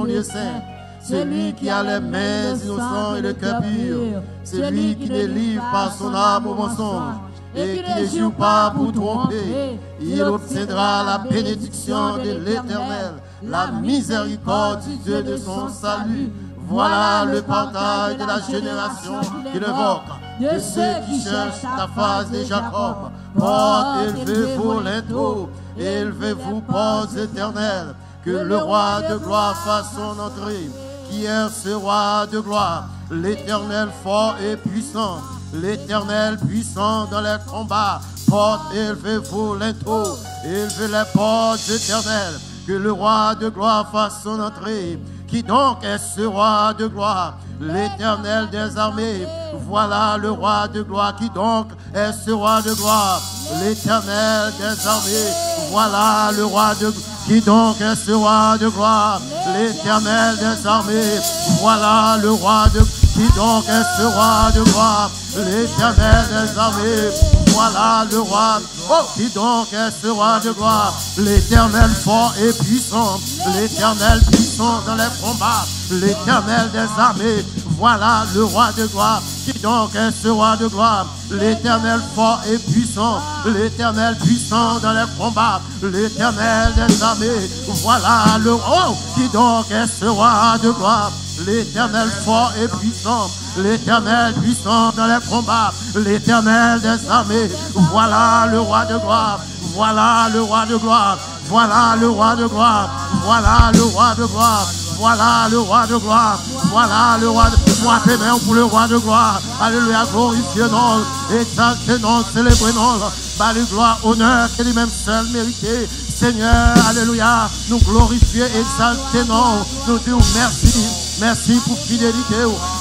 ton Dieu saint. C'est lui qui a les mains innocentes et le cœur pur. C'est lui qui délivre par son âme au mensonge et qui ne joue pas pour tromper. Il obtiendra la bénédiction de l'Éternel, la miséricorde du Dieu de son salut. Voilà le partage de la génération qui l'évoque, de ceux qui cherchent ta face de Jacob. Porte élevez-vous l'into, élevez-vous, portes éternelles, que le roi de gloire fasse son entrée. Qui est ce roi de gloire L'éternel fort et puissant, l'éternel puissant dans les combats. Porte, élevez-vous l'into, élevez les portes éternelles, que le roi de gloire fasse son entrée. Qui donc est ce roi de gloire L'éternel des armées? Voilà le roi de gloire. Qui donc est ce roi de gloire L'éternel des armées? Voilà le roi de gloire. Qui donc est ce roi de gloire L'éternel des armées. Voilà le roi de Qui donc est ce roi de gloire L'éternel des armées. Voilà le roi. Oh, qui donc est ce roi de gloire L'éternel fort et puissant. L'éternel puissant dans les combats. L'éternel des armées. Voilà le roi de gloire. Qui donc est ce roi de gloire L'éternel fort et puissant. L'éternel puissant dans les combats. L'éternel des armées. Voilà le roi. Qui donc est ce roi de gloire L'éternel fort et puissant. L'éternel puissant dans les combats. L'éternel des armées. Voilà le roi de gloire. Voilà le roi de gloire. Voilà le roi de gloire. Voilà le roi de gloire. Voilà le roi de gloire. Voilà le roi de gloire. mains pour le roi de gloire. Alléluia, glorifiez nous. Exaltez nous, célébrez nous. Par le gloire, honneur, que lui-même seul mérité. Seigneur, Alléluia, nous glorifier, exalter nous. Nous disons merci. Merci pour fidélité,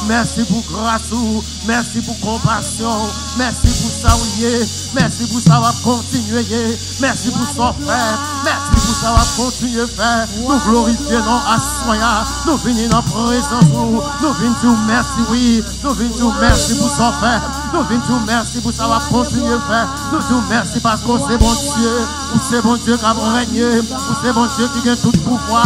merci pour grâce, merci pour compassion, merci pour ça merci pour ça continuer, merci pour ça faire, merci ça va continuer faire. Nous glorifions à soya, nous venons dans présence, nous venons merci, oui, nous venons merci pour ça faire, nous venons merci pour ça va continuer faire. Nous disons merci parce que c'est bon Dieu, c'est bon Dieu qui a régné, c'est bon Dieu qui a tout pouvoir,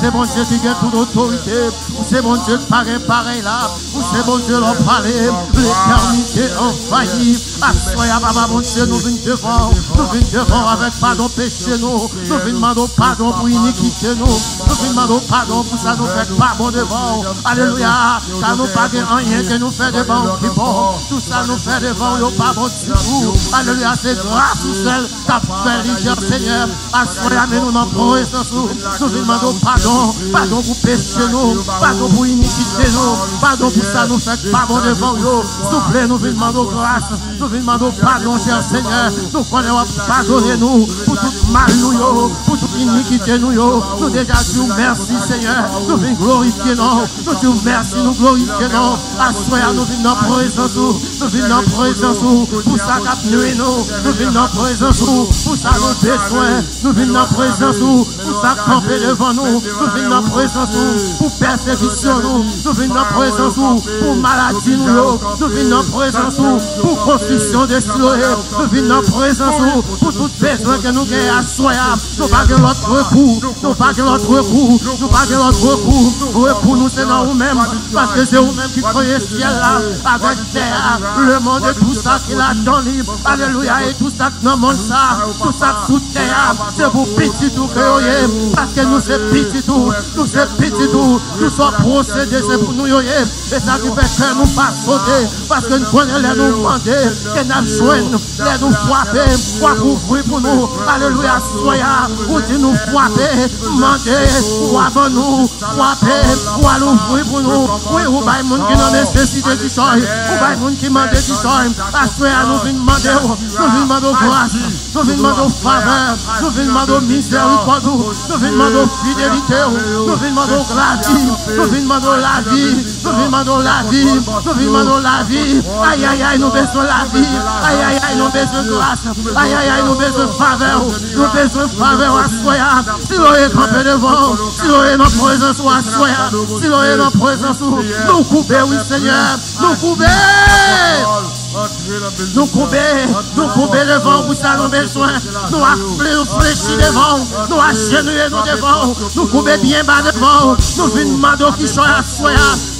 c'est bon Dieu qui a toute autorité, c'est bon Dieu pareil, pareil là. Où c'est bon Dieu l'en parler. L'éternité envahie. Assoya, Baba, bon Dieu, nous venons devant. Nous venons devant avec pardon péché nous. Nous venons demander pardon pour iniquité nous. Nous venons demander pardon pour ça nous fait pas bon devant. Alléluia. Car nous pas rien que nous fait devant qui bon. Tout ça nous fait devant, nous pas bon du tout. Alléluia. C'est grâce au seul qu'a fait Seigneur. Assoya, mais nous n'en présence nous. Nous venons demander pardon. Pardon pour péché nous. Pardon pour iniquité nous. Pardon pour ça, nous faites pas bon devant nous. S'il vous plaît, nous venons demander grâce. Nous venons demander pardon, cher Seigneur. Nous connaissons pardonner nous pour tout mal nous, pour toute iniquité nous. Nous déjà merci, Seigneur. Nous venons glorifier nous. Nous disons merci, nous glorifier nous. À soir, nous venons dans présence nous. venons dans présence pour ça nous. Nous venons dans présence pour ça nos besoins. Nous venons dans présence pour ça camper devant nous. Nous venons dans présence pour persécution nous. Nous venons en présence pour maladie nous. Nous venons en présence pour construction de Nous venons en présence pour tout besoin que nous avons à soya. Nous l'autre recours. Nous pas recours. Nous pas recours. Nous nous-mêmes. Parce que c'est vous-même qui le ciel là. Avec terre. Le monde et tout ça qu'il a libre. Alléluia. Et tout ça dans le monde ça. Tout ça sous terre. C'est pour petit tout que Parce que nous c'est petit tout. Nous c'est petit tout. Nous sommes c'est pour nous. Et ça qui fait que nous pas. Parce que nous nous demander. Que nous joignons. Les nous frapper. Pour nous. Alléluia. Soya. Nous frapper. Demander. Pour avant nous. Frapper. Pour aller ouvrir pour nous. Oui, ou bien gens qui ont nécessité qui soient. Ou bien gens qui demandent qui soient. À soya nous venons demander. Nous venons demander grâce. Nous venons demander faveur. Nous venons demander miséricorde. Nous venons demander fidélité. Nous venons demander grâce. Nous venons demander la vie, nous demandons la vie, nous demandons la vie. Aïe aïe aïe, nous besoin la vie. Aïe aïe aïe, nous besoin grâce. Aïe aïe aïe, nous besoin faveur. Nous besoin faveur soya, si lo e kampe devan, si lo e nan prezans ou aswaya, si lo e nan prezans ou, nou koube, oui seigneur, nou koube! Nous couper, nous couper devant pour ça nous besoin. Nous fléchis devant, nous agenouiller nous devant, nous couper bien bas devant. Nous venons demander qui soit à soi,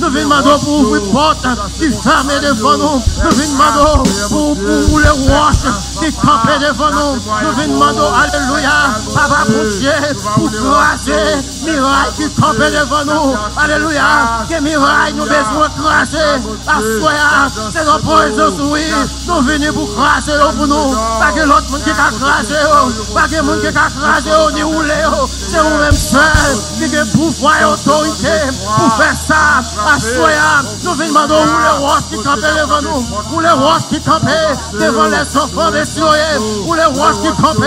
nous venons demander pour ouvrir porte qui ferme devant nous. Nous venons demander pour, pour les roches qui campent devant nous. Nous venons demander, alléluia, papa pour Dieu, pour craser miraille qui campent devant nous. Alléluia, que miraille nous besoin de craser. À soi, c'est notre présence, oui. Nous venons pour craser pour nous. Pas que l'autre monde qui a crasé, pas que monde qui a crasé, ni roulé. C'est vous-même seul qui a pouvoir et autorité pour faire ça. À soi, nous venons demander où les roches qui campent devant nous, où les roches qui campent devant les enfants des Siloyens, où les roches qui campent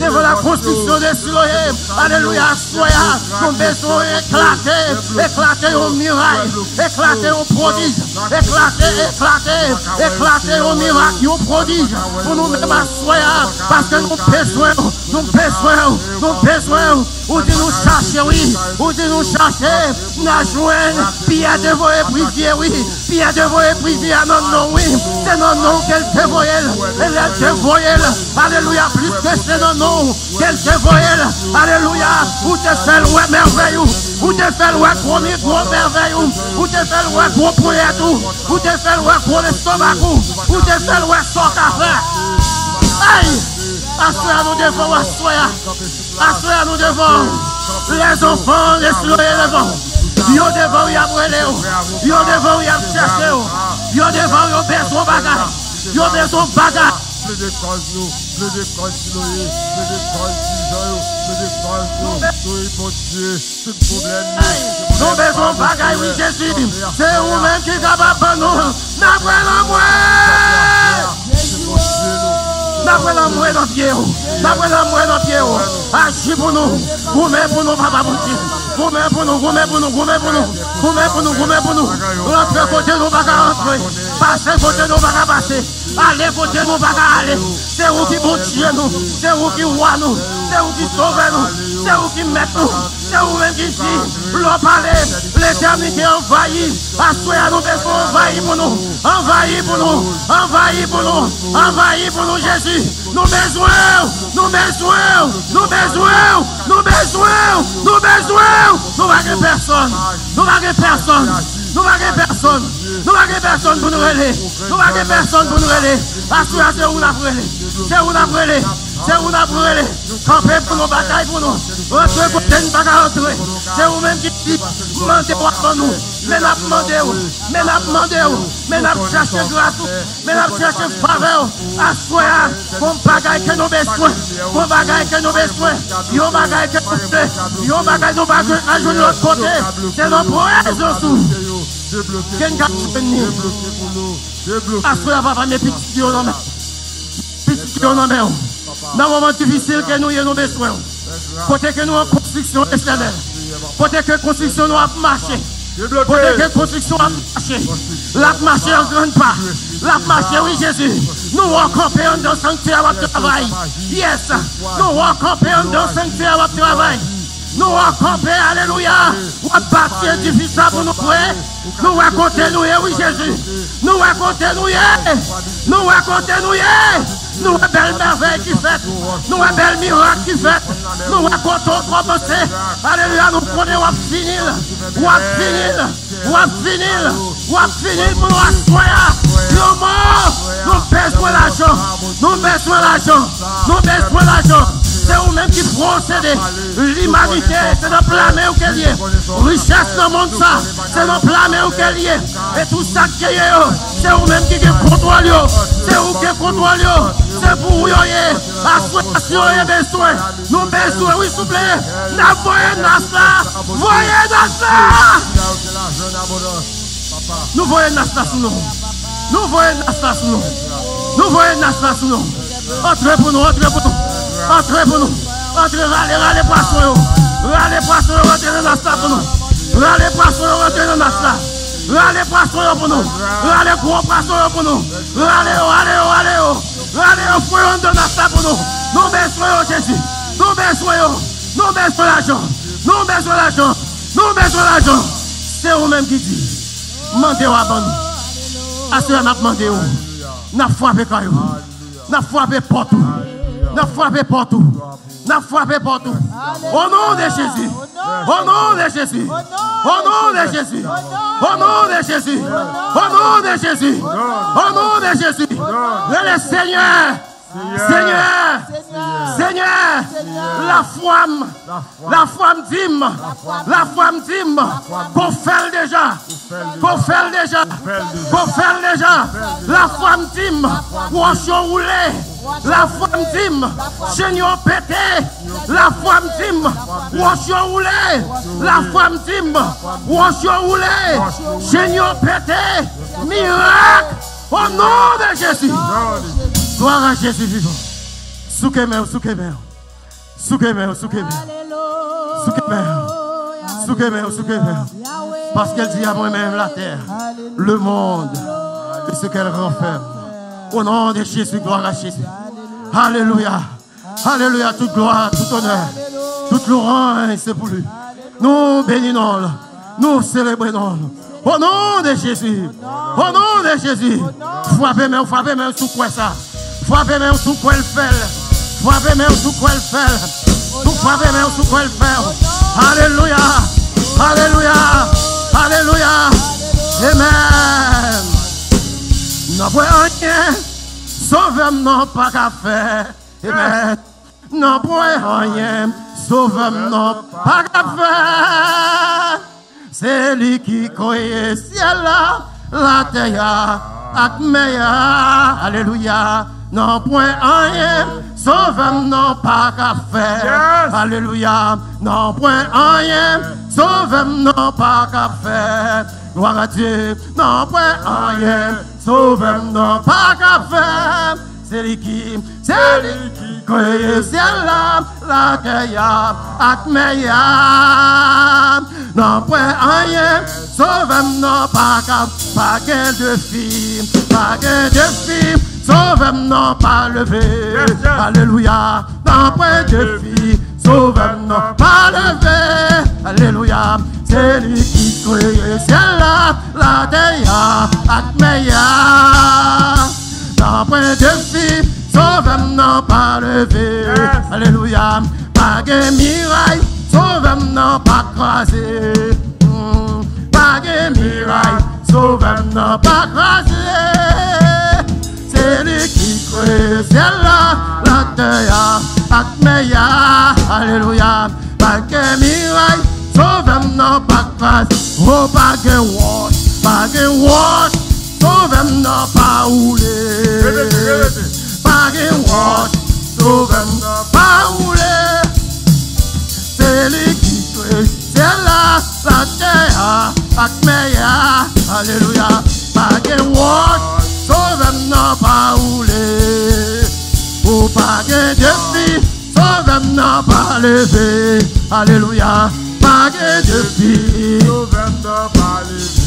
devant la construction de Siloé. Alléluia, soya, ton besoin éclaté, éclaté au miracle, éclaté au prodige, éclaté, éclaté, éclaté au miracle, au prodige. Pour nous-mêmes, soya, parce que nous besoin nous besoin, nous besoin, ou de nous chercher, oui, ou de nous chercher, nous joindre, Pierre de vos privier, oui, Pierre de vos non, non, oui, c'est non, non, qu'elle te voyait, elle te voyait, alléluia, plus que c'est non, non, qu'elle te voyait, alléluia, ou te fait loin merveille, ou. Te fait loin premier gros merveille, ou. Te fait loin gros poulet ou. Te fait loin gros l'estomac, ou. Te fait loin sans café. Aïe! Assoya nou devon, assoya. Assoya nou devon. Les enfants, esloye devon. Yo devon yap wele yo. Yo devon yap cheshe yo. Yo devon yo beson bagay. Yo beson bagay. Ple de kans yo, ple de kans siloye, ple de kans dijan yo, ple de kans yo, yo ipotye, tout problem yo. Nou beson bagay wè jesim, se ou men ki gaba ban nou, na pre la mwen! D'après l'amour et l'entier. D'après l'amour dans l'entier. Agis pour nous. Gourmet pour nous, papa, pour nous. Gourmet pour nous, gourmet pour nous, gourmet pour nous. Gourmet pour nous, gourmet pour nous. Rentrez côté, nous pas qu'à rentrer. Passez côté, nous pas qu'à passer. Allez côté, nous pas qu'à aller. C'est vous qui bon Dieu nous. C'est vous qui roi nous. C'est vous qui sauve nous. C'est vous qui met nous. Se ou men ki si, lop ale, l'eternite envayi, aswe anou beso envayi pou nou, envayi pou nou, envayi pou nou, envayi pou nou, Jezu. Nou bezwen, nou bezwen, nou bezwen, nou bezwen, nou bezwen, nou bagre person, nou bagre person, nou bagre person, nou bagre person pou nou rele, nou bagre person pou nou rele, aswe a se ou la prele, se ou la prele. Se ou nan pou rele, kampe pou nou batay pou nou, rentre pou ten baka rentre. Se ou menm ki di, mante ou akman nou, men ap mande ou, men ap mande ou, men ap chache grasou, men ap chache fave ou, aswaya, kon bagay ke nou beswen, kon bagay ke nou beswen, yon bagay ke nou ple, yon bagay nou bagay ajoun l'ot kote, se nou pou e zonsou. Ken kak chen ni, aswaya va pa me piti diyo nan men, piti diyo nan men ou. Dans un moment difficile que nous avons besoin. Côté que nous en construction éternelle. Côté que construction nous a marché. Côté que construction a marché. La marché en grande part. La marché, oui, Jésus. Nous camper dans le sanctuaire à travail. Yes. Nous camper dans le sanctuaire à travail. Nous camper, alléluia. Ou à partir difficile pour nous prier. Nous raconter nous, oui, Jésus. Nous raconter nous, nous raconter nous, Nou wè bel mervey ki fèt, nou wè bel mirak ki fèt, nou wè konton komanse. Aleluya, nou konè wap finil, wap finil, wap finil, wap finil pou nou aswaya. Nou mò, nou beswen l'ajon, nou beswen l'ajon, nou beswen l'ajon. se ou men ki prosede L'imanite se nan plame ou ke liye Richesse nan moun sa Se nan plame ou ke liye E tout sa keye yo Se ou men ki gen kontrol yo Se ou gen kontrol yo Se pou yo ye Aswasyon ye beswen Nou beswen wisouple Na voye nas la Voye nas la Nou voye nas la sou nou Nou voye nas la sou nou Nou voye nas la sou nou Otre pou nou, otre pou nou Entre pou nou. Entre rale, rale poason yo. Rale poason yo rentre nan nas la pou nou. Rale poason yo rentre nan nas la. Rale poason yo pou nou. Rale gwo poason yo pou nou. Rale yo, rale yo, rale yo. Rale yo fwoyon de nas la pou nou. Nou beswen yo, Jezi. Nou beswen yo. Nou beswen l'ajon. Nou beswen l'ajon. Nou beswen l'ajon. Se ou menm ki di. Mande yo aban nou. Asè nan ap mande yo. Nap fwape kayo. Nap fwape potou. N'a frappé partout. N'a frappé partout. Au nom de Jésus. Au nom de Jésus. Au nom de Jésus. Au nom de Jésus. Au nom de Jésus. Au nom de Jésus. Le Seigneur. Seigneur, Seigneur, la femme, la femme dîme, la femme dîme, qu'on fait déjà, qu'on fait déjà, qu'on fait déjà, la femme dîme, poisson roulé, la femme dîme, Seigneur pété, la femme dîme, poisson roulé, la femme dîme, roulé, Seigneur pété, miracle, au nom de Jésus. Gloire à Jésus vivant. Soukemel, soukemel. Soukemel, soukemel. Soukemel. Soukemel, soukemel. Parce qu'elle dit à moi-même la terre, le monde et ce qu'elle renferme. Au nom de Jésus, gloire à Jésus. Alléluia. Alléluia. Toute gloire, tout honneur, toute louange, c'est pour lui. Nous bénissons, nous célébrons. Au nom de Jésus. Au nom de Jésus. Frappez-moi, frappez-moi sous quoi ça? Fwape men ou sou kwa l fel Fwape men ou sou kwa l fel Sou fwape men ou sou kwa l fel Aleluya Aleluya Aleluya Amen Nan pou anye Sovem nan pa ka fe Amen Nan pou anye Sovem nan pa ka fe Se li ki koye siela La teya Akmeya, aleluya non point rien, sauve non pas qu'à faire. Alléluia, non point rien, sauve non pas qu'à faire. Gloire à Dieu, non point rien, sauve non pas qu'à faire. C'est lui qui, c'est lui qui crée ciel là, la terre, ak Non point rien, sauve non pas qu'à, pas de filles, pas de filles. Sauve-moi non pas levé. Alléluia. Dans point de vie. Sauve-moi non pas levé. Alléluia. C'est lui qui crée ciel là, la terre, Akmeya. Dans point de vie. Sauve-moi non pas levé. Alléluia. Pas de miraille. Sauve-moi non pas crasé. Hmm. Pas de miraille. Sauve-moi non pas crasé qui crée ciel là, la terre, Akmeya, Alléluia, pas que miraille, sauve non pas grâce, oh pas que wash, pas que wash, sauve non pas rouler, pas que wash, sauve non pas rouler, celui qui crée ciel là, la terre, Akmeya, Alléluia, pas que wash, sauve non pas rouler. Alléluia, pas de défi, sauve non pas lever.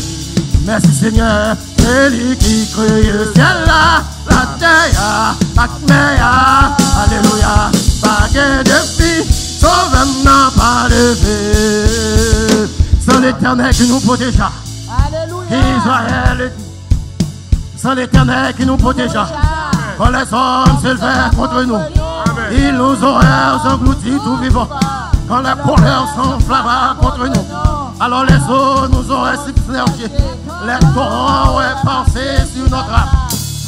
Merci Seigneur, c'est lui qui crée le ciel là, la terre, la mer. Alléluia, pas de défi, sauve non pas lever. C'est l'éternel qui nous protégea. Alléluia. Israël c'est l'éternel qui nous protégea. Quand les hommes s'élevèrent contre nous, ils nous auraient engloutis tout vivant. Quand la colère s'enflamma contre nous, alors les eaux nous auraient submergés. Les torrents auraient passé sur notre âme.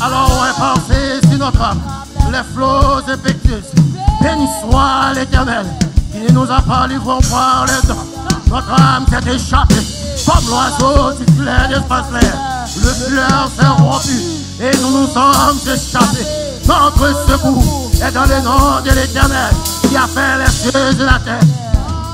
Alors auraient passé sur notre âme. Les flots impétueux. Béni soit l'éternel qui nous a pas livrés par les dents. Notre âme s'est échappée comme l'oiseau du filet d'espace l'air. Le fleur s'est rompu et nous nous sommes échappés. Notre secours est dans le nom de l'éternel qui a fait les cieux et la terre.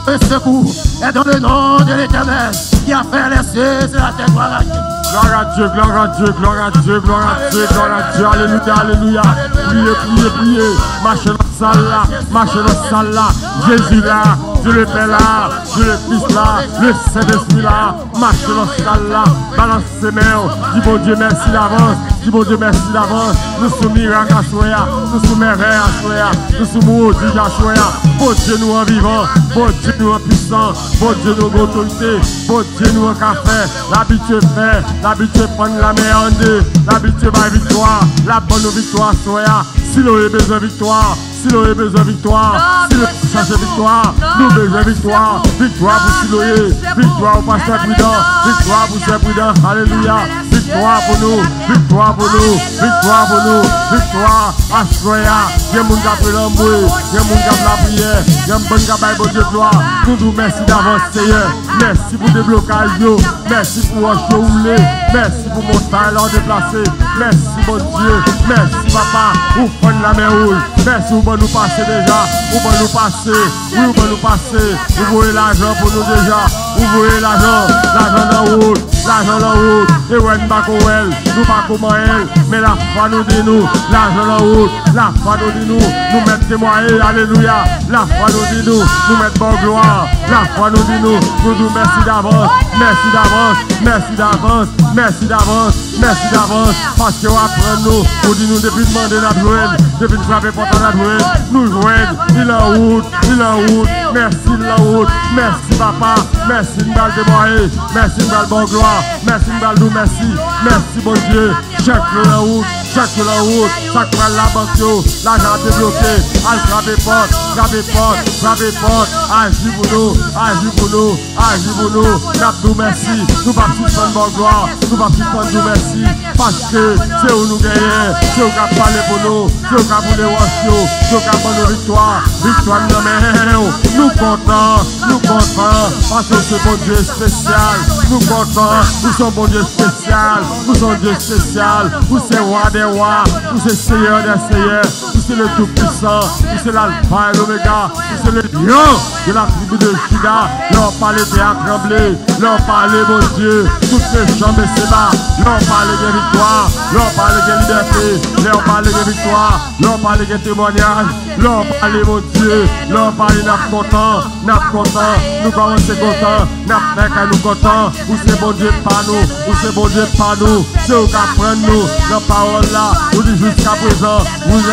Le secours est dans le nom de l'éternel qui a fait les cieux et la terre. Gloire à Dieu. Gloire à Dieu, gloire à Dieu, gloire à Dieu, gloire à Dieu, gloire à Dieu, alléluia, alléluia. Priez, priez, priez. Marchez dans la salle marchez dans la salle. Jésus là, Dieu le Père là, Dieu le Fils là, le Saint-Esprit là, marche dans ce là, balance ses mains, dis bon Dieu merci d'avance, dis bon Dieu merci d'avance, nous sommes miracles à soya, nous sommes merveilles à soya, nous sommes maudits à soya, bon Dieu nous en vivant, bon Dieu nous en puissant, bon Dieu nous en autorité, bon Dieu nous en café, l'habitude fait, l'habitude prendre la meilleure l'habitude va victoire, la bonne victoire soya, si l'on a besoin de victoire, si l'on a besoin de victoire, si l'on cherche victoire, nous besoin de victoire. Victoire pour Siloé, victoire au pasteur prudent, victoire pour Sœur prudent. Alléluia. Victoire pour nous, victoire pour nous, victoire pour nous, victoire. À Soya. Il y a mon gars qui l'amour, il y a mon gars la prière, il y a un bon gars bon Dieu gloire. Nous nous merci d'avance, Seigneur. Merci pour déblocage, merci pour un show Merci pour mon talent déplacé. Merci mon Dieu. Merci papa. Ou prendre la main roule. Merci ou bon nous passer déjà. Ou bon nous passer. Oui ou bon nous passer. Vous voyez l'argent pour nous déjà. Vous voyez l'argent. L'argent dans route. L'argent dans route. Et ouais, nous pas. Nous pas comment elle. Mais la foi nous dit nous, l'argent dans route, la foi nous dit nous, nous mettons témoigner, alléluia, la foi nous dit nous, nous mettons bonne gloire, la foi nous dit nous, nous nous merci d'avance, merci d'avance, merci d'avance, merci d'avance, merci d'avance, parce que après nous, pour dire nous depuis demander la joie, depuis nous frapper pour la joie, nous joignent, il en route, il en route, merci en route, merci papa, merci une balle de moyen, merci une balle bonne gloire, merci une balle nous merci, merci bon Dieu, chaque en route, chaque le en route, chaque fois la banque, l'argent débloqué, frapper porte, frapper porte, frapper porte, agis pour nous, agis pour nous, agis pour nous, nous merci, nous pas gloire, nous merci, parce que c'est où nous gagnons, c'est où nous, c'est où a voulu nous, c'est où nos victoire, victoire nous nous comptons, nous comptons, parce que c'est bon Dieu spécial, nous comptons, nous sommes bon Dieu spécial, nous sommes Dieu spécial, nous sommes roi des seigneurs, nous sommes le tout-puissant, nous sommes l'alpha et l'oméga, nous sommes le lion de la tribu de Juda, leur parler à trembler, leur parler, mon Dieu, toutes les chambres c'est là, leur parler de victoire, leur parler de liberté, leur parler de victoire, leur parler de témoignage, leur parler, mon Dieu, leur parler n'a content, n'a content, nous commençons content, n'a fait nous content, ou c'est bon Dieu pas nous, ou c'est bon Dieu pas nous, c'est au qu'à nous, la parole vous jusqu'à présent,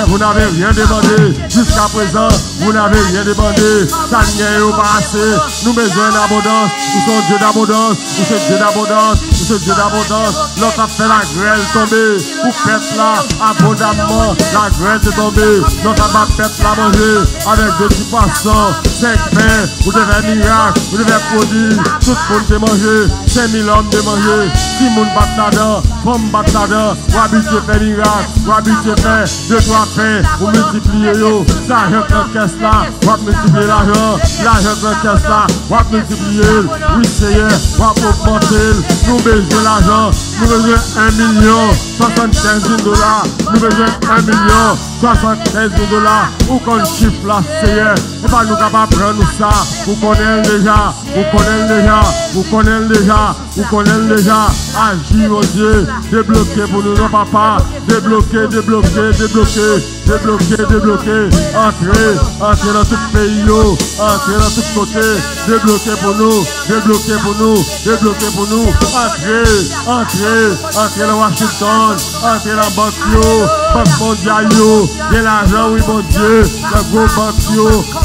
vous, n'avez rien demandé, jusqu'à présent, vous n'avez rien demandé, ça n'est pas assez, nous besoin d'abondance, nous sommes Dieu d'abondance, nous sommes Dieu d'abondance, sommes Dieu d'abondance, l'autre fait la grêle tomber, pour faire là, abondamment, la grêle est tombée, notre a la manger, avec deux petits poissons, cinq pains, vous devez miracle, vous devez produire, tout le monde de manger, 5000 hommes de manger, 6 monde battent là-dedans, vous habituez faire vous habituez faire vous multipliez yo, l'argent caisse là, vous multiplier l'argent, l'argent dans caisse là, vous multiplier, oui Seigneur, vous augmenter, nous de l'argent, nous besoin 1 million 75 000 dollars, nous besoin 1 million 73 000 dollars, ou qu'on chiffre là, Seigneur, et pas nous capables de prendre ça, vous connaissez déjà, vous connaissez déjà, vous connaissez déjà, vous connaissez déjà, agir mon Dieu, débloquer pour nous, non papa, débloquer, débloquer, débloquer, débloquer, débloquer, entrer, entrer dans tout pays, entrer dans tout côté, débloquer pour nous, débloquer pour nous, débloquer pour nous, entrer, entrer, entrer dans Washington, entrer dans Banque, Banque mondiale, de l'argent, oui mon Dieu, la gros banque,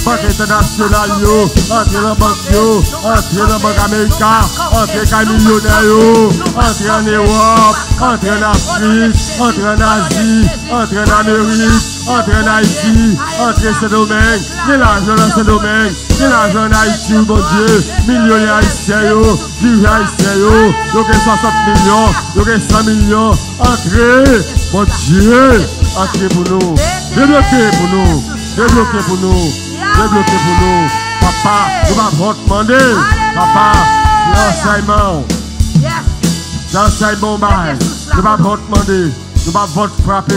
Banque internationale, entrer dans Banque, entrer dans Banque américaine, entrer dans millionnaire, entrer en Europe, entrer en Afrique, entrer en Asie, entrer en Amérique, entrer en Haïti, entrer dans ce domaine, de l'argent dans ce domaine, de l'argent en Haïti, mon Dieu, millionnaires haïtiens, dirigeants haïtiens, il y a 60 millions, il y a 100 millions, entrez, Bon Dieu a créé pour nous. Débloqué pour nous. Débloqué pour nous. Débloqué pour nous. Papa, nous va demander. Papa, l'enseignement. L'enseignement bail. Nous va demander. Nous va frapper.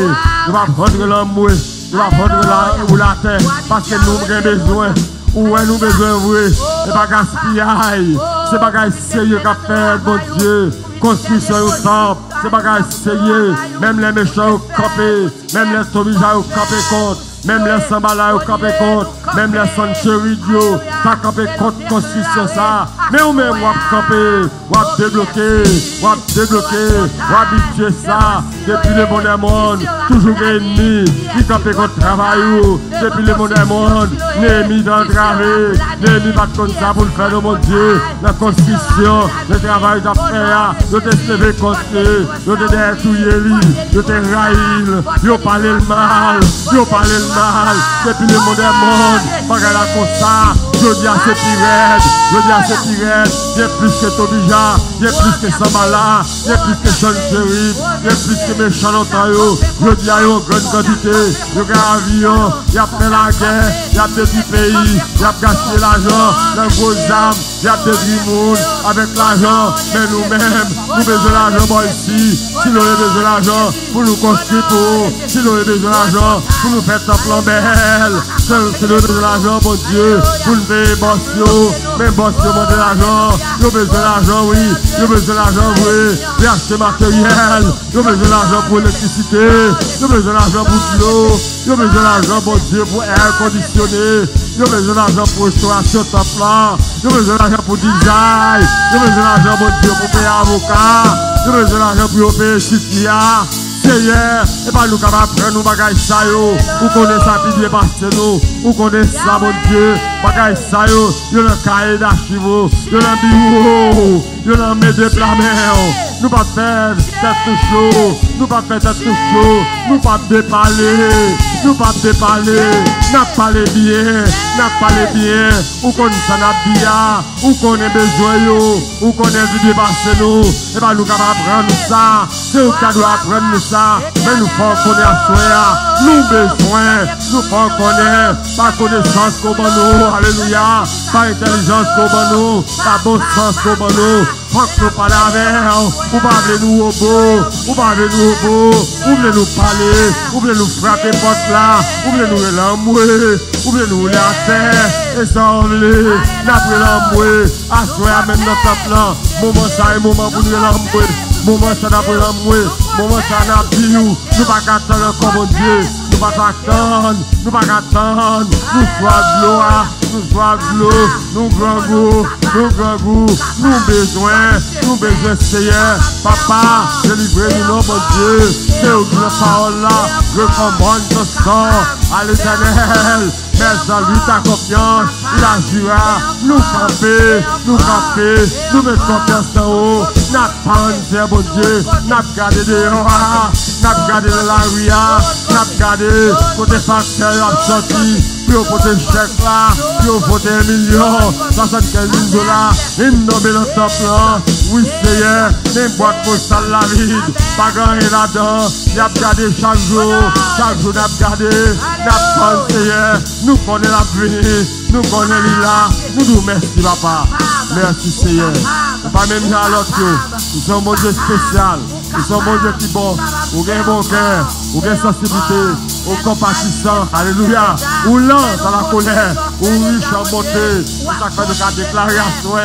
Nous va prendre l'amour. Nous va prendre la, la terre. Parce que nous avons besoin. Ouè nou bezè vwe, e baga spiyay, se baga seye ka fèd, bon Diyo, konstwisyon yon tamp, C'est sérieux. Même les méchants au campé. Même les sauvages au campé contre. Même les sambala au campé contre, même les sancheries yo, ça campé contre constitution ça. Mais on même wap camper, wap débloquer, wap débloquer, wap habituer ça. Depuis le monde monde, toujours ennemi, qui campé contre travail depuis le monde monde, Némi d'entraver, Némi pas comme ça pour le faire de mon Dieu, la constitution, le travail d'affaires, je t'ai levé contre je t'ai détruit, je t'ai raïl, je parlé le mal, je parlé le mal, depuis le monde monde, pas la comme ça, je dis à ces pirates, je dis à ces pirates, j'ai plus que Tobija, j'ai plus que Samala, j'ai plus que Sean Sheriff, j'ai plus que méchant Ontario, je dis à en grande quantité, je un avion, il y a fait la guerre, il y a détruit pays, il y a gâché l'argent, les gros armes, il y a le monde avec l'argent, mais nous-mêmes, nous besoin l'argent ici, si nous avons besoin d'argent pour nous construire si nous avons besoin d'argent pour nous faire ta plan belle, si nous avons besoin d'argent, mon Dieu, pour nous faire mais boss yo de l'argent, yo besoin d'argent, oui, yo besoin d'argent, oui, pour acheter matériel, yo besoin d'argent pour l'électricité, yo besoin d'argent pour l'eau, yo besoin d'argent, mon Dieu, pour air conditionné, yo besoin d'argent pour restauration temple yo besoin d'argent pour design, yo besoin d'argent, Dieu, pour payer avocat, yo besoin d'argent pour payer chitia, Seigneur, et pas nous capables de prendre nos bagages ça yo, ou connaît ça puis bien passer nous, ou connaît ça mon Dieu, bagages ça yo, yo le cahier d'archives, yo le bureau, yo le met de plameur. Nous pas faire tête chaud, nous pas faire tête chaud, nous pas dépaler, nous pas dépaler, n'a pas les bien, n'a pas les bien, ou qu'on s'en a bien, ou qu'on est besoin ou qu'on est vu dépasser nous, et pas nous capables prendre ça, c'est au cas doit prendre ça, mais nous faut qu'on ait nous besoin, nous faut qu'on ait, pas connaissance comme nous, alléluia, pas intelligence comme nous, pas bon sens comme nous, que nous parler avec ou pas nous au beau, ou pas nous au beau, ou voulez nous parler, ou voulez nous frapper porte là, ou voulez nous l'embouer, ou voulez nous la terre, et ça on voulait, n'après l'embouer, assoir même notre plan, moment ça et moment pour nous l'embouer, moment ça d'après l'embouer, moment ça n'a plus, nous. Pas attendre comme mon Dieu, nous pas attendre, nous pas attendre, nous sois de l'eau, nous sois de l'eau, nous grand goût, nous grand goût, nous besoin, nous besoin Seigneur, Papa, délivrez-nous, mon Dieu, c'est au grand parole là, je commande ton sang à l'éternel. Mais en lui ta confiance, il agira, nous camper, nous camper, nous mettre confiance en haut, n'attendre, bon Dieu, n'a gardé dehors, n'a gardé de la rue, n'a gardé côté facteur a sorti, puis au côté chèque là, puis au côté million, 75 000 dollars, une nommé le top là, oui Seigneur, n'importe quoi ça la vide, pas grand là-dedans, il a gardé chaque jour, chaque jour n'a gardé, n'a Seigneur, nous connaissons l'avenir, nous connaissons là, nous nous merci papa, merci Seigneur. Pas même à l'autre, nous sommes mon Dieu spécial, nous sommes mon Dieu qui bon, vous avez bon cœur, vous avez sensibilité, vous compatissant, alléluia, ou lent dans la colère, ou riche en bonté, pour ça que nous déclarer à soi,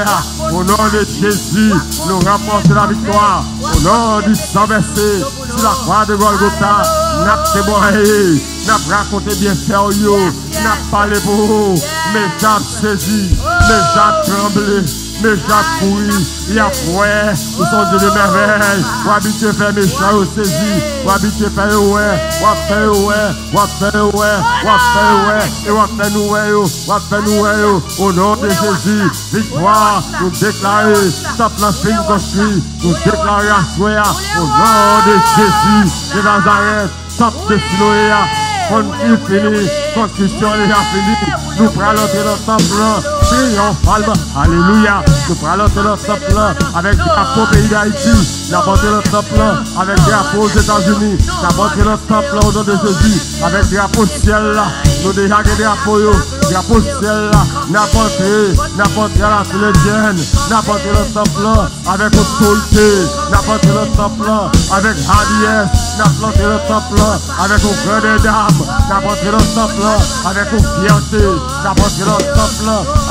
au nom de Jésus, nous remportons la victoire, au nom du sang versé, sur la croix de Golgotha, n'a témoigné, n'a raconté bien faire n'a parlé pour vous, mais j'ai saisi, mais j'ai tremblé, méchant y et après, ou sont Dieu de merveille, ou habitué faire méchant ou saisi, ou habitué faire ouais, ou faire ouais, ou faire ouais, ou faire ouais, et ou faire nous ouais, oh. ou faire nous ouais, oh. au nom de Jésus, victoire, nous déclarer, sa plan fin construit, nous déclarer à soi, au nom de Jésus de Nazareth, ça te Construit fini, construction déjà finie, nous prenons dans le temple triomphalement. Alléluia. Nous prenons le temple avec drapeau pays d'Haïti. Nous avons le temple avec des drapeaux aux États-Unis. Nous avons le temple au nom de Jésus avec des drapeaux ciel là. Nous déjà des drapeaux, des drapeaux ciel là. Nous avons n'importe la Philippienne. Nous avons le temple avec autorité. Nous avons le temple avec hardiesse. Nous avons le temple avec une grande dame. Nous avons le temple avec une fierté. Nous avons le temple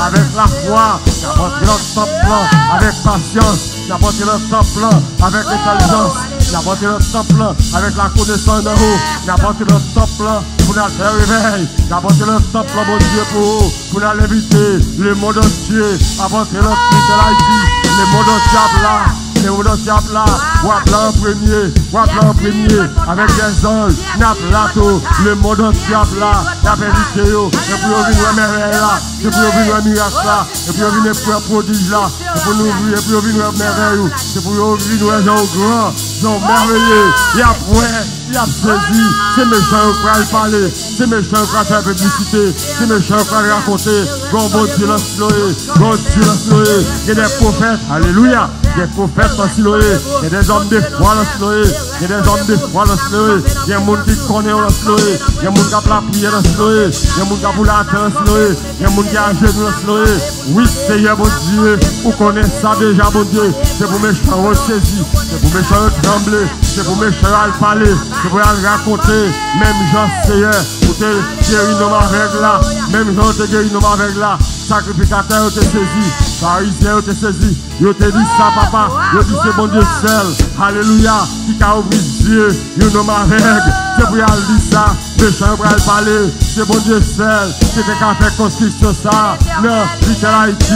avec la foi, n'apporter notre temple avec patience, n'apporter notre temple avec intelligence, N'apporter le temple avec la connaissance de haut. N'apporter le temple pour nous faire réveil. N'apporter le temple, mon Dieu, pour vous, pour nous inviter le monde entier. Apporter le Christ de l'Haïti, le monde entier là. Le monde entier là? Wap là en premier. Wap là en premier. Avec des anges. N'a plateau. Le monde entier là. N'a invité yo. Et puis on vient merveille là. Et puis on vient miracle là. Et puis on vient pour prodige là. Et puis nous ouvrir. Et puis on vient merveille. C'est pour nous venir gens grand. Gens merveilleux. Il y a point. Il y a saisi. C'est méchant qui va parler. C'est méchant qui va faire publicité. C'est méchant qui va raconter. Bon bon l'a sloé. Bon. Il y a des prophètes. Alléluia. A des prophètes dans Siloé. Il y a des hommes de foi dans Siloé. Il y a des hommes de foi dans Siloé. Il y a des gens qui connaissent dans Siloé. Il y a des gens qui la prière dans Siloé. Il y a des gens qui terre dans Siloé. Il y a des gens qui à genoux dans Siloé. Oui, Seigneur, mon Dieu. Vous connaissez ça déjà, mon Dieu. C'est pour mes chants saisir. C'est pour mes chants trembler. C'est pour mes chants parler. C'est pour raconter. Même Jean, Seigneur, pour te guérir nos avec là. Même Jean, te guérir nos avec là. Sacrificateur, te saisi. Pharisien, te saisi. Yo te dit ça, papa. Yo dit c'est bon Dieu seul. Alléluia. Qui a ouvert les yeux. Yo nom avec. C'est pour aller dire ça. Méchant pour aller parler. C'est bon Dieu seul. C'est qu'à faire construction ça? Non, littéral Haïti.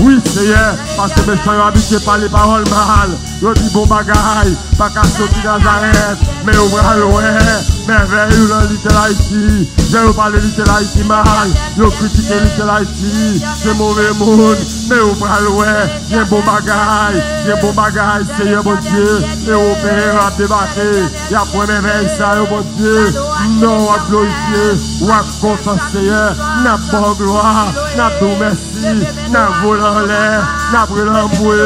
Oui, Seigneur. Parce que méchant a habitué par les paroles mal. Yo dit bon bagaille. Pas qu'à sortir Nazareth. Mais au bras loin. Merveilleux dans littéral Haïti. J'ai parlé littéral Haïti mal. Yo critiqué littéral C'est mauvais monde. Mais au bras loin. J'ai bon bagaille. J'ai bon bagaille. Seigneur, mon Dieu. Et au père a débattu. Il y a point merveille ça, mon Dieu. Non, à glorifier. Ou à content, Seigneur. N'a pas gloire. N'a pas merci. N'a volant l'air. N'a brûlé moué.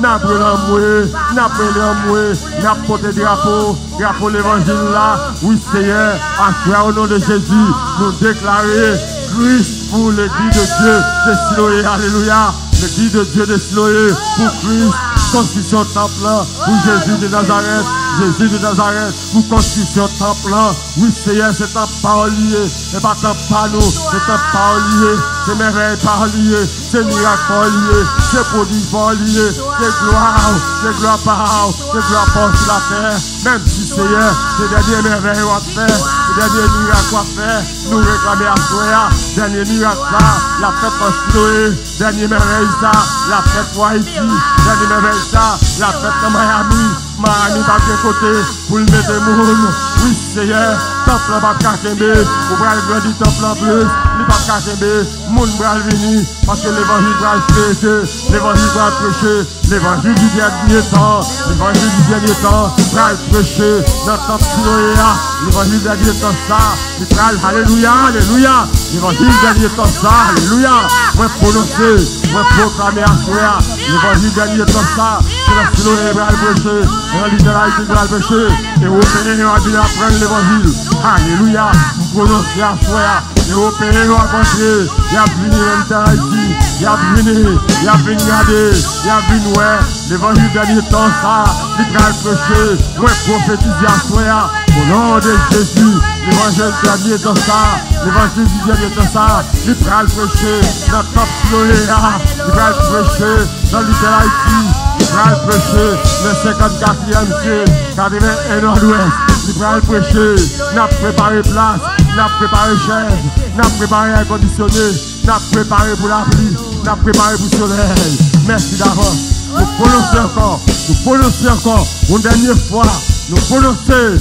N'a brûlé moué. N'a brûlé moué. N'a porté drapeau. Drapeau l'évangile là. Oui, Seigneur. À au nom de Jésus, nous déclarer Christ pour l'église de Dieu de. Alléluia. L'église de Dieu de pour Christ. Construction temple pour Jésus de Nazareth. Jésus de Nazareth pour construction temple. Oui, Seigneur, c'est un parole lié. C'est pas un panneau, c'est un parole lié. C'est merveille parole lié. C'est miracle parole lié. C'est produit parole lié. C'est gloire, c'est gloire parole. C'est gloire la terre. Même si, Seigneur, c'est dernier merveille à faire. Dernier miracle à faire. Nous réclamer à soi. Dernier miracle là, la fête en Siloé. Dernier merveille ça, la fête pour Haïti. Dernier merveille ça, la fête en Miami. Miami pas de côté pour le mettre monde. Oui, Seigneur, temple pas kakembe. Pour le grandir temple en plus. Pas kakembe. Monde va venir parce que l'évangile va prêcher. L'évangile va prêcher. L'évangile du dernier temps. L'évangile du dernier temps va prêcher temple Siloéa. L'évangile du dernier temps ça. Il va Alléluia, Alléluia. L'évangile du dernier temps ça. Alléluia. Moi prononcer, moi proclamer à soi. L'évangile du dernier temps ça. C'est la Siloé va prêcher. Et la littérature va prêcher. Et vous venez venir apprendre l'évangile. Alléluia. Vous prononcez à soi. Et vous venez à apprendre. Il y a venu la littérature. Il y a venu, il y a venu regarder. Il y a venu ouais. L'évangile dernier temps ça. Il va prêcher. Moi prophétiser à soi. Au nom de Jésus. L'évangile dernier temps ça. L'évangile du dernier temps ça. Il va prêcher. Dans top Siloéa. Il va. Dans littérature. Il va prêcher le 54e siècle, 81 nord-ouest. Va prêcher, n'a préparé place, n'a préparé chaise, n'a préparé air conditionné, n'a préparé pour la pluie, n'a préparé pour le soleil. Merci d'avance. Nous prononçons encore, nous prononçons encore, une dernière fois, nous prononçons,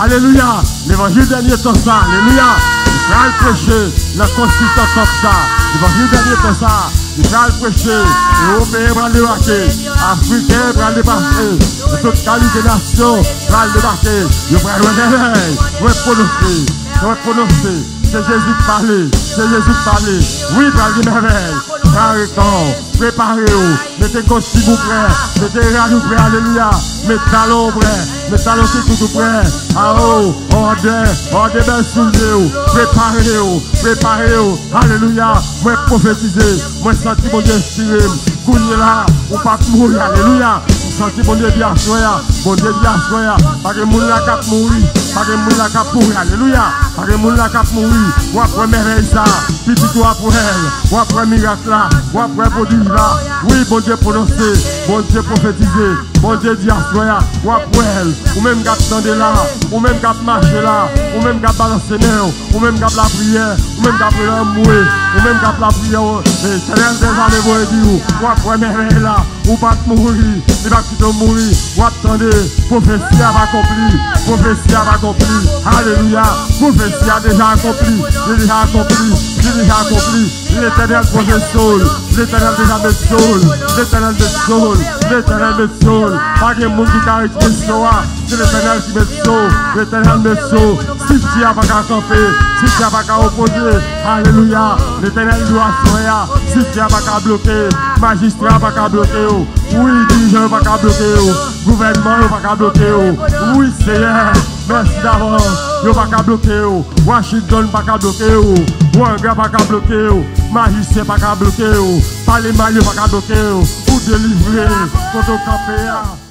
Alléluia, l'évangile dernier temps ça, Alléluia. Il va prêcher, la constitution comme ça, l'évangile dernier temps ça. Il va prêcher, les Européens vont débarquer, Africains vont débarquer, de toute qualité nation vont débarquer. Je vais réveiller, je vais prononcer, je vais prononcer. C'est Jésus qui parlait, c'est Jésus qui parlait. Oui, parle de merveille. Préparez-vous, préparez-vous. Mettez si vous prêt, mettez radio prêt, alléluia. Mettez talons prêt, mettez talons si tout prêt. Ah oh, ordre, ordre belle souliers. Préparez-vous, préparez-vous. Alléluia. Moi prophétiser, moi sentir mon Dieu inspiré. Kounye là, ou pas mourir, alléluia. Senti mon Dieu bien soya, Bon Dieu dit à pas de monde là cap mourir, pas de monde là cap. Alléluia. Pas de monde là cap mourir. Ou après merveille ça, petit toi pour elle. Ou après miracle là, ou après là. Oui, bon Dieu prononcer, bon Dieu prophétiser, bon Dieu dit à soi, ou après elle. Ou même cap là, ou même cap marcher là, ou même cap balancer main, ou même cap la prière, ou même cap mourir, ou même cap la prière. Seigneur des années, vous dire, ou après merveille là, ou pas mourir, il va quitter mourir, ou prophétie a accompli, prophétie a accompli. Alléluia, prophétie a déjà accompli, il déjà accompli, il déjà accompli. L'éternel professeur, l'éternel déjà met sol, l'éternel met sol, Vetenel me sol Pake moun ki ka ekspres noa Se vetenel ki me sol Vetenel me sol Siti a baka kampe Siti a baka opose Aleluya Vetenel nou aswaya Siti a baka e bloke Magistra baka bloke yo. Ouye dirijan baka bloke yo. Gouvenman yo baka bloke yo. Ouye seye Mersi davon Yo baka bloke yo. Washington baka bloke yo. Wanga pa ka bloke yo, mahisye pa ka bloke yo, pale mayo pa ka bloke yo, ou delivre, koto kape ya.